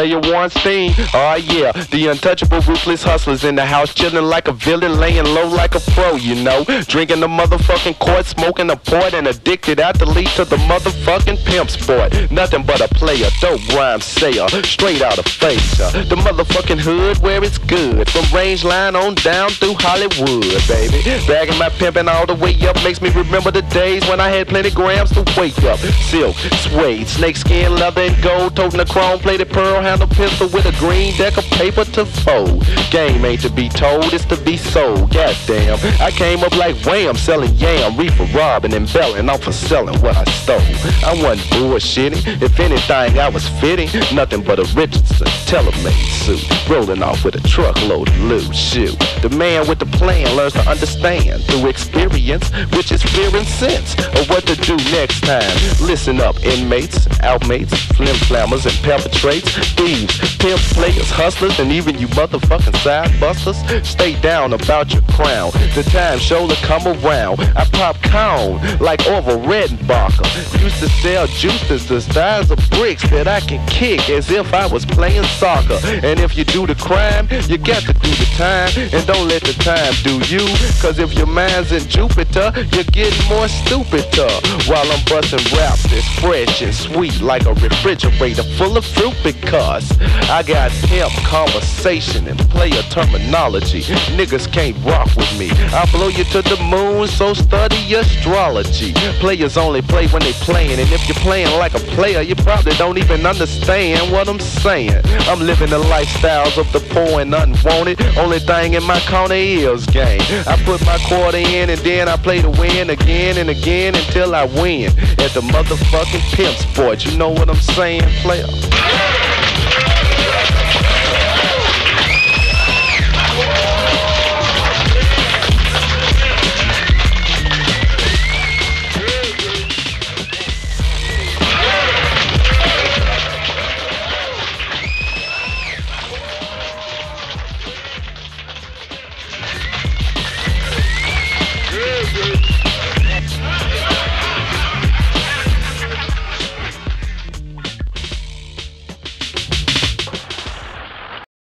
player one theme. Oh yeah, the untouchable, ruthless hustlers in the house, chilling like a villain, laying low like a pro, you know. Drinking the motherfucking court, smoking a port, and addicted athlete to the motherfucking pimp sport. Nothing but a player, dope rhyme sayer, straight out of Frayser. The motherfucking hood where it's good, from range line on down through Hollywood, baby. Bagging my pimpin' all the way up makes me remember the days when I had plenty grams to wake up. Silk, suede, snakeskin, leather, and gold, toting a chrome-plated pearl handle pistol with a green deck of paper to fold. Game ain't to be told, it's to be sold. Goddamn, I came up like wham, selling yam, reefer, robbing and belling. I'm for selling what I stole. I wasn't bullshitting. If anything, I was fitting. Nothing but a Richardson tailor-made suit, rolling off with a truckload of loot. Shoot, the man with the plan learns to understand through experience, which is fear and sense of what to do next time. Listen up, inmates, outmates, flim flammers, and perpetrates, thieves, pimps, players, hustlers, and even you motherfucking side busters. Stay down about your crown. The time to come around. I pop cone like Orville Redenbacher. Used to sell juices the size of bricks that I can kick as if I was playing soccer. And if you do the crime, you got to do the time. And don't let the time do you. Cause if your mind's in Jupiter, you're getting more stupider. While I'm busting raps that's fresh and sweet like a refrigerator full of fruit because I got pimp conversation and player terminology. Niggas can't rock with me. I blow you to the moon, so study astrology. Players only play when they playing, and if you're playing like a player, you probably don't even understand what I'm saying. I'm living the lifestyles of the poor and unwanted. Only thing in my corner is game. I put my quarter in and then I play to win again and again until I win. At the motherfucking pimp sport, you know what I'm saying, player?